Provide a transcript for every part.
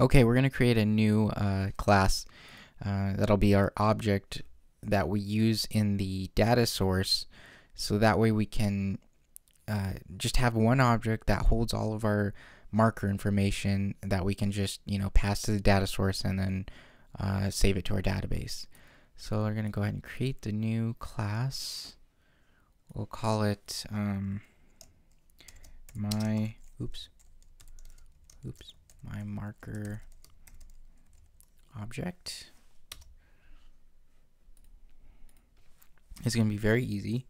Okay, we're going to create a new uh, class uh, that'll be our object that we use in the data source. So that way we can uh, just have one object that holds all of our marker information that we can just, you know, pass to the data source and then uh, save it to our database. So we're going to go ahead and create the new class. We'll call it um, my, oops, oops my marker object. Is going to be very easy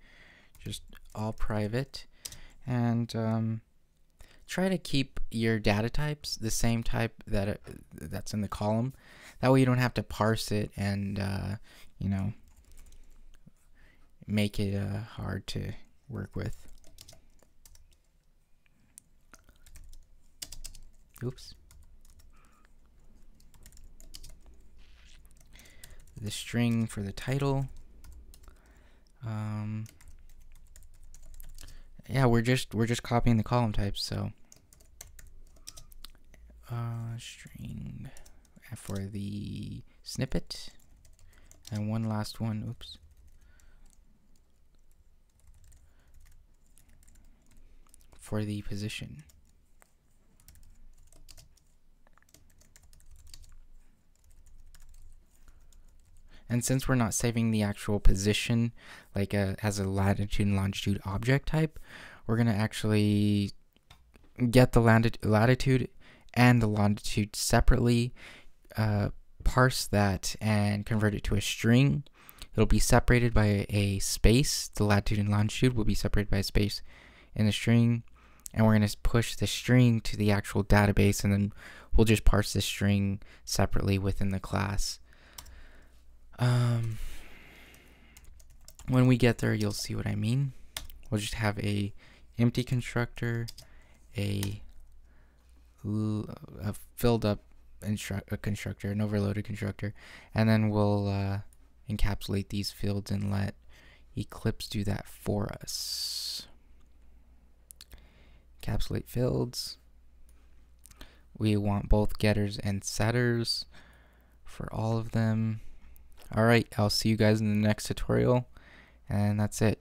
just all private. And um, try to keep your data types the same type that it, that's in the column. That way you don't have to parse it and uh, you know make it uh, hard to work with. Oops the string for the title. Um, yeah, we're just we're just copying the column types. So uh, string for the snippet, and one last one. Oops. For the position. And since we're not saving the actual position, like a, as a latitude and longitude object type, we're going to actually get the latitude and the longitude separately, uh, parse that, and convert it to a string. It'll be separated by a space. The latitude and longitude will be separated by a space in the string. And we're going to push the string to the actual database, and then we'll just parse the string separately within the class. Um, when we get there, you'll see what I mean. We'll just have a empty constructor, a, a filled up a constructor, an overloaded constructor, and then we'll uh, encapsulate these fields and let Eclipse do that for us. Encapsulate fields. We want both getters and setters for all of them. Alright, I'll see you guys in the next tutorial, and that's it.